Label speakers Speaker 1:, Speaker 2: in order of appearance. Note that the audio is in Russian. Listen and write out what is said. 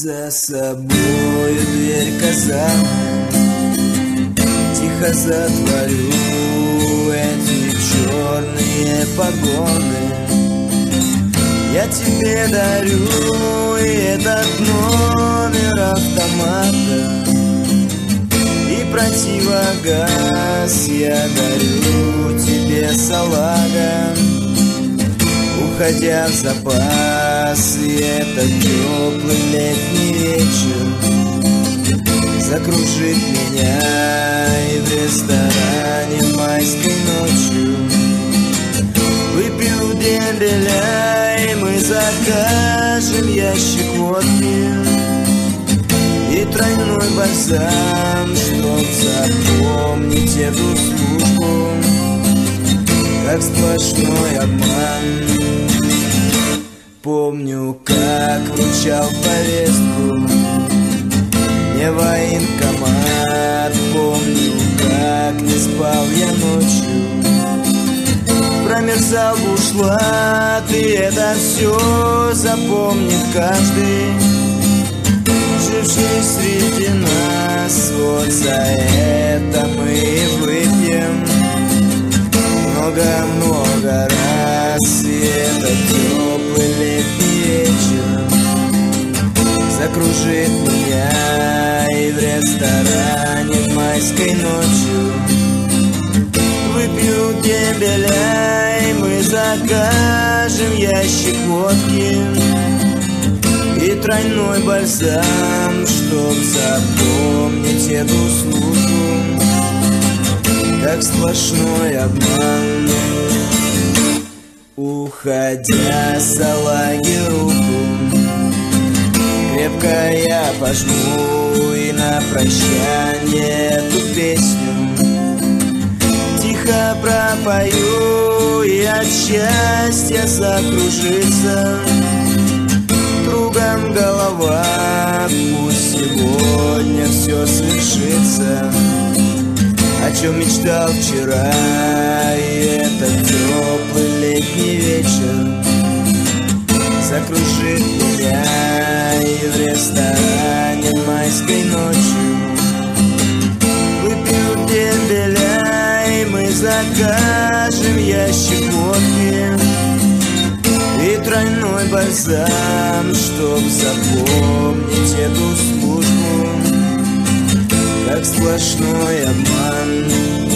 Speaker 1: За собою дверь казармы Тихо затворю эти черные погоны. Я тебе дарю этот номер автомата. И противогаз я дарю тебе салага Уходя в запас И этот теплый летний вечер Закружит меня И в ресторане майской ночью. Выпью дембеля И мы закажем ящик водки. И тройной бальзам Чтоб запомнить эту службу как сплошной обман Как вручал повестку. Не военкомат Помню, как не спал я ночью. Промерзал бушлат И это все запомнит каждый. Живший среди нас Вот за это мы выпьем. Много-много ресторане майской ночью. Выпью дембеля И мы закажем ящик водки. И тройной бальзам Чтоб запомнить эту службу. Как сплошной обман. Уходя, салаги руку Крепко я пожму на прощание эту песню. Тихо пропою и от счастья закружится Кругом голова, пусть сегодня все свершится. О чем мечтал вчера И этот теплый летний вечер. Закружит меня майской ночью. Выпью дембеля И мы закажем ящик водки И тройной бальзам Чтоб запомнить эту службу. Как сплошной обман